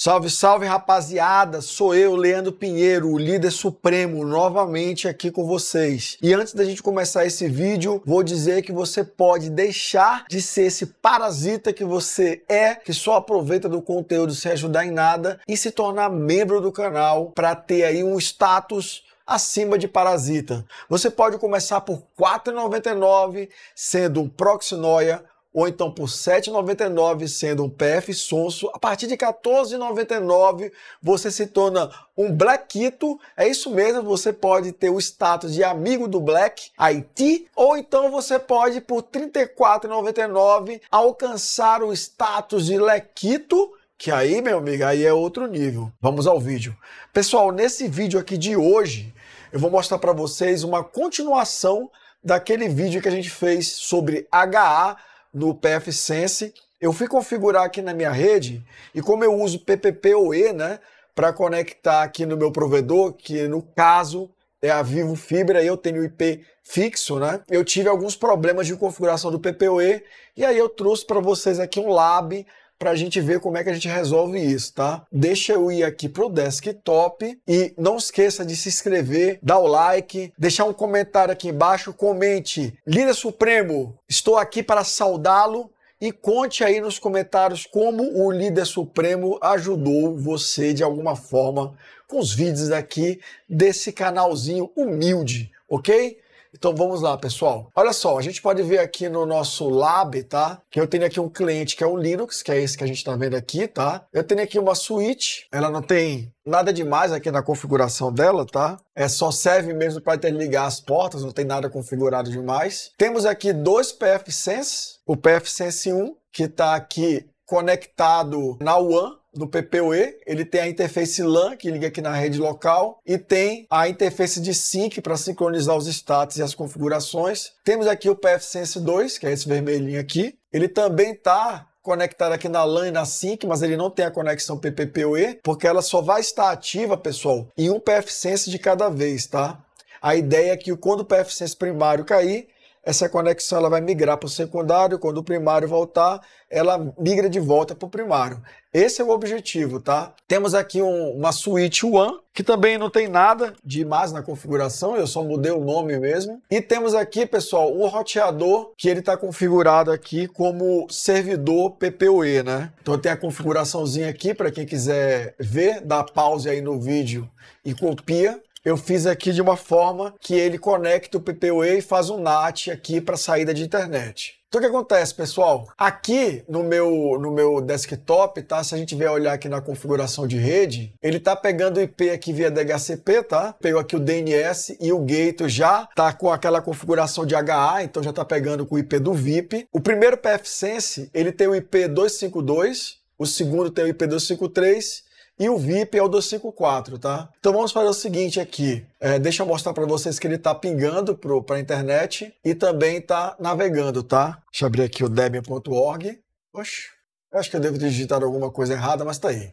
Salve, salve rapaziada! Sou eu, Leandro Pinheiro, o líder supremo, novamente aqui com vocês. E antes da gente começar esse vídeo, vou dizer que você pode deixar de ser esse parasita que você é, que só aproveita do conteúdo sem ajudar em nada, e se tornar membro do canal para ter aí um status acima de Parasita. Você pode começar por R$ 4,99 sendo um Proxinoia ou então por R$ 7,99 sendo um PF Sonso. A partir de R$ 14,99 você se torna um Blackito. É isso mesmo, você pode ter o status de amigo do Black IT, ou então você pode por R$ 34,99 alcançar o status de Lequito que aí, meu amigo, aí é outro nível. Vamos ao vídeo. Pessoal, nesse vídeo aqui de hoje, eu vou mostrar para vocês uma continuação daquele vídeo que a gente fez sobre HA no PF Sense. Eu fui configurar aqui na minha rede e como eu uso PPPoE, né, para conectar aqui no meu provedor, que no caso é a Vivo Fibra, eu tenho IP fixo, né? Eu tive alguns problemas de configuração do PPoE e aí eu trouxe para vocês aqui um lab para a gente ver como é que a gente resolve isso, tá? Deixa eu ir aqui pro desktop e não esqueça de se inscrever, dar o like, deixar um comentário aqui embaixo, comente, líder supremo, estou aqui para saudá-lo e conte aí nos comentários como o líder supremo ajudou você de alguma forma com os vídeos aqui desse canalzinho humilde, ok? Então vamos lá, pessoal. Olha só, a gente pode ver aqui no nosso lab, tá? Que eu tenho aqui um cliente que é o Linux, que é esse que a gente está vendo aqui, tá? Eu tenho aqui uma switch, ela não tem nada demais aqui na configuração dela, tá? É só serve mesmo para interligar as portas, não tem nada configurado demais. Temos aqui dois PFSense, o PFSense 1, que está aqui conectado na WAN, do PPoE, ele tem a interface LAN, que liga aqui na rede local, e tem a interface de sync para sincronizar os status e as configurações. Temos aqui o PFSense 2, que é esse vermelhinho aqui. Ele também está conectado aqui na LAN e na SYNC, mas ele não tem a conexão PPPoE, porque ela só vai estar ativa, pessoal, em um PFSense de cada vez, tá? A ideia é que quando o PFSense primário cair, essa conexão ela vai migrar para o secundário, quando o primário voltar, ela migra de volta para o primário. Esse é o objetivo, tá? Temos aqui um, uma switch One, que também não tem nada de mais na configuração, eu só mudei o nome mesmo. E temos aqui, pessoal, o roteador, que ele está configurado aqui como servidor PPoE, né? Então tem a configuraçãozinha aqui, para quem quiser ver, dá pause aí no vídeo e copia eu fiz aqui de uma forma que ele conecta o PPoE e faz um NAT aqui para saída de internet. Então o que acontece, pessoal? Aqui no meu, no meu desktop, tá? Se a gente vier olhar aqui na configuração de rede, ele tá pegando o IP aqui via DHCP, tá? Pegou aqui o DNS e o gate já tá com aquela configuração de HA, então já tá pegando com o IP do VIP. O primeiro PFSense, ele tem o IP 252, o segundo tem o IP 253 e o VIP é o 254, tá? Então vamos fazer o seguinte aqui. É, deixa eu mostrar para vocês que ele está pingando para a internet e também está navegando, tá? Deixa eu abrir aqui o debian.org. Oxe, acho que eu devo ter digitado alguma coisa errada, mas tá aí.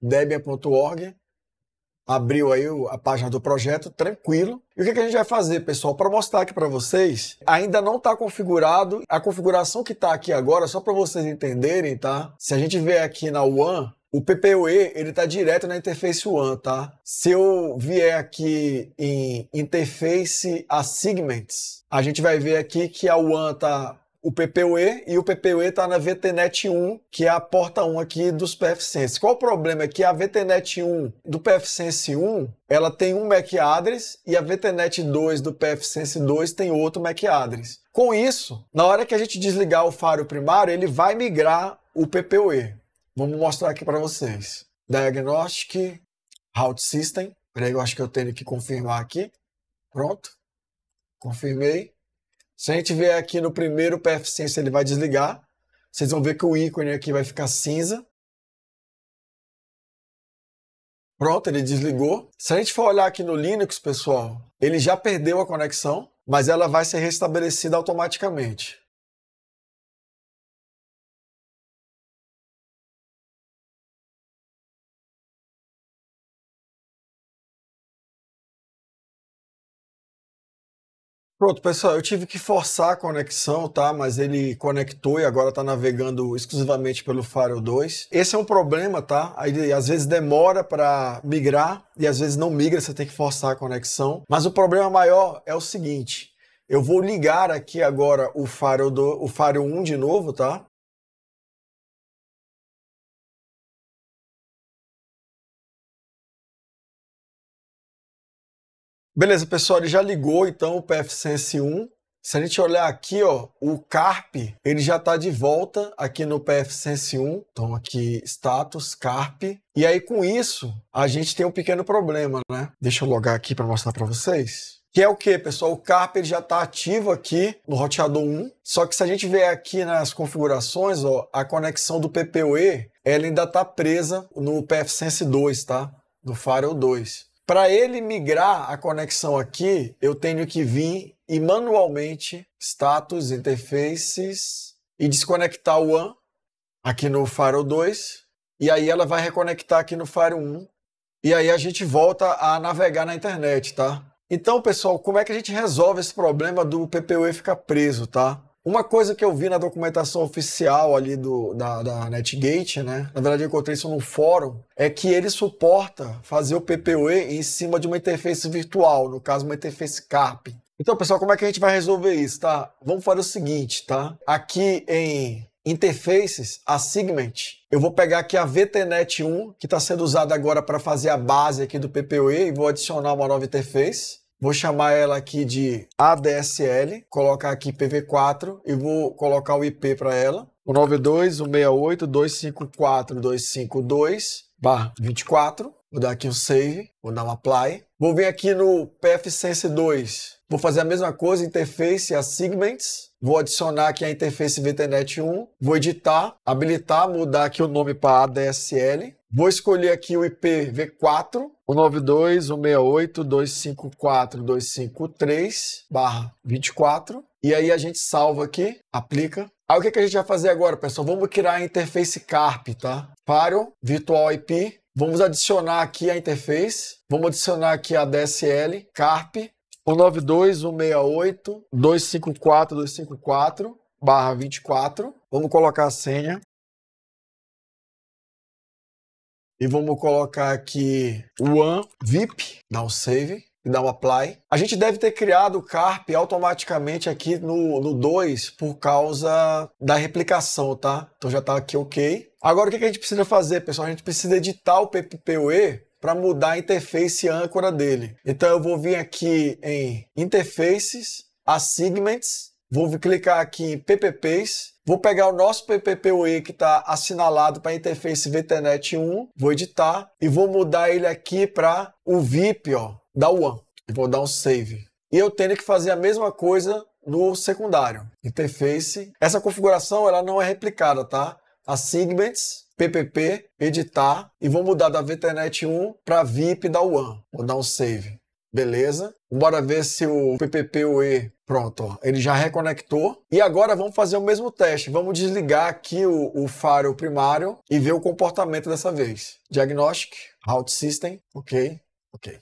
debian.org. Abriu aí a página do projeto, tranquilo. E o que, que a gente vai fazer, pessoal? Para mostrar aqui para vocês, ainda não está configurado. A configuração que está aqui agora, só para vocês entenderem, tá? Se a gente vier aqui na One, o PPoE, ele está direto na interface One, tá? Se eu vier aqui em interface segments, a gente vai ver aqui que a One tá o PPoE e o PPoE está na VTNet 1, que é a porta 1 aqui dos PFSense. Qual o problema? É que a VTNet 1 do PFSense 1, ela tem um MAC address e a VTNet 2 do PFSense 2 tem outro MAC address. Com isso, na hora que a gente desligar o faro primário, ele vai migrar o PPoE. Vamos mostrar aqui para vocês. Diagnostic, Route System. Peraí, eu acho que eu tenho que confirmar aqui. Pronto. Confirmei. Se a gente vier aqui no primeiro PFSense, ele vai desligar. Vocês vão ver que o ícone aqui vai ficar cinza. Pronto, ele desligou. Se a gente for olhar aqui no Linux, pessoal, ele já perdeu a conexão, mas ela vai ser restabelecida automaticamente. Pronto, pessoal, eu tive que forçar a conexão, tá? Mas ele conectou e agora está navegando exclusivamente pelo Firewall 2. Esse é um problema, tá? Aí às vezes demora para migrar e às vezes não migra, você tem que forçar a conexão. Mas o problema maior é o seguinte: eu vou ligar aqui agora o do, o Firewall 1 de novo, tá? Beleza, pessoal, ele já ligou então o PFSense 1. Se a gente olhar aqui, ó, o CARP, ele já está de volta aqui no PFSense 1. Então aqui, status, CARP. E aí com isso, a gente tem um pequeno problema, né? Deixa eu logar aqui para mostrar para vocês. Que é o que, pessoal? O CARP ele já está ativo aqui no roteador 1. Só que se a gente ver aqui nas configurações, ó, a conexão do PPoE, ela ainda está presa no PFSense 2, tá? No Firewall 2. Para ele migrar a conexão aqui, eu tenho que vir e manualmente status, interfaces e desconectar o WAN aqui no Firewall 2 e aí ela vai reconectar aqui no Firewall 1 e aí a gente volta a navegar na internet, tá? Então, pessoal, como é que a gente resolve esse problema do PPUE ficar preso, tá? Uma coisa que eu vi na documentação oficial ali do, da, da NetGate, né? Na verdade, eu encontrei isso no fórum, é que ele suporta fazer o PPoE em cima de uma interface virtual, no caso, uma interface CARP. Então, pessoal, como é que a gente vai resolver isso, tá? Vamos fazer o seguinte, tá? Aqui em interfaces, a Segment, eu vou pegar aqui a VTNet 1, que está sendo usada agora para fazer a base aqui do PPoE, e vou adicionar uma nova interface. Vou chamar ela aqui de ADSL, colocar aqui PV4 e vou colocar o IP para ela. O 92, o 68, 254, 252, barra 24. Vou dar aqui um save, vou dar um apply. Vou vir aqui no PFSense 2. Vou fazer a mesma coisa, interface, as segments. Vou adicionar aqui a interface VTNet 1. Vou editar, habilitar, mudar aqui o nome para ADSL. Vou escolher aqui o IP V4, o 92, 168, 254, 253, barra 24. E aí a gente salva aqui, aplica. Aí o que, que a gente vai fazer agora, pessoal? Vamos criar a interface CARP, tá? Firewall, Virtual IP. Vamos adicionar aqui a interface. Vamos adicionar aqui a DSL, CARP, 192, 168, 254, 254, barra 24. Vamos colocar a senha. E vamos colocar aqui One VIP, dá um save e dá um apply. A gente deve ter criado o CARP automaticamente aqui no, no 2 por causa da replicação, tá? Então já está aqui ok. Agora o que a gente precisa fazer, pessoal? A gente precisa editar o PPOE para mudar a interface âncora dele. Então eu vou vir aqui em Interfaces, Assignments, vou clicar aqui em PPPs Vou pegar o nosso PPPoE que está assinalado para a interface VTNet 1, vou editar e vou mudar ele aqui para o VIP ó, da. E vou dar um save. E eu tenho que fazer a mesma coisa no secundário. Interface. Essa configuração ela não é replicada, tá? A Segments, PPP, editar e vou mudar da VTNet 1 para VIP da One. Vou dar um save. Beleza. Bora ver se o PPPoE, pronto, ele já reconectou. E agora vamos fazer o mesmo teste. Vamos desligar aqui o, o faro primário e ver o comportamento dessa vez. Diagnostic, Route System, ok, ok.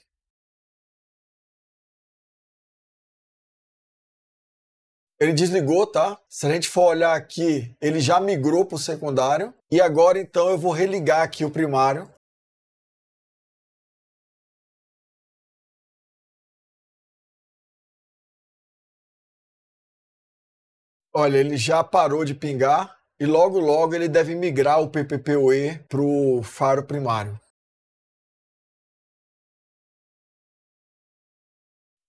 Ele desligou, tá? Se a gente for olhar aqui, ele já migrou para o secundário. E agora, então, eu vou religar aqui o primário. Olha, ele já parou de pingar e logo logo ele deve migrar o PPPoE para o faro primário.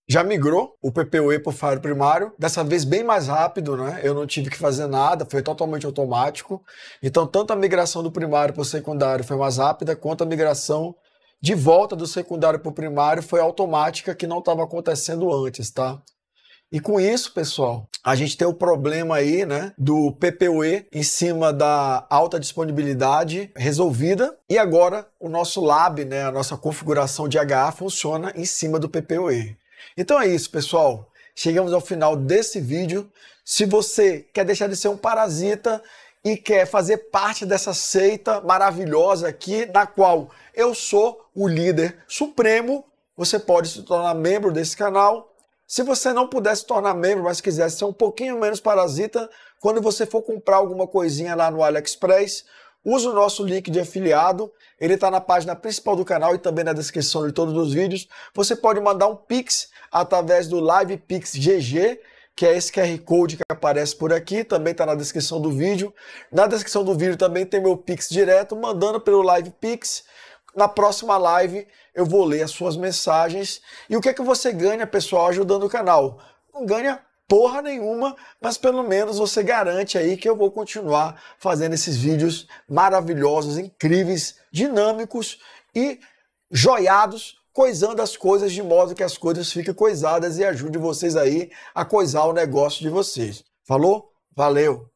Já migrou o PPoE para o faro primário, dessa vez bem mais rápido, né? Eu não tive que fazer nada, foi totalmente automático. Então, tanto a migração do primário para o secundário foi mais rápida, quanto a migração de volta do secundário para o primário foi automática, que não estava acontecendo antes, tá? E com isso, pessoal, a gente tem o problema aí, né, do PPoE em cima da alta disponibilidade resolvida e agora o nosso lab, né, a nossa configuração de HA funciona em cima do PPoE. Então é isso, pessoal. Chegamos ao final desse vídeo. Se você quer deixar de ser um parasita e quer fazer parte dessa seita maravilhosa aqui, na qual eu sou o líder supremo, você pode se tornar membro desse canal Se você não puder se tornar membro, mas quiser ser um pouquinho menos parasita, quando você for comprar alguma coisinha lá no AliExpress, use o nosso link de afiliado. Ele está na página principal do canal e também na descrição de todos os vídeos. Você pode mandar um Pix através do Live Pix GG, que é esse QR Code que aparece por aqui, também está na descrição do vídeo. Na descrição do vídeo também tem meu Pix direto, mandando pelo Live Pix. Na próxima live eu vou ler as suas mensagens. E o que é que você ganha, pessoal, ajudando o canal? Não ganha porra nenhuma, mas pelo menos você garante aí que eu vou continuar fazendo esses vídeos maravilhosos, incríveis, dinâmicos e joiados coisando as coisas de modo que as coisas fiquem coisadas e ajude vocês aí a coisar o negócio de vocês. Falou? Valeu!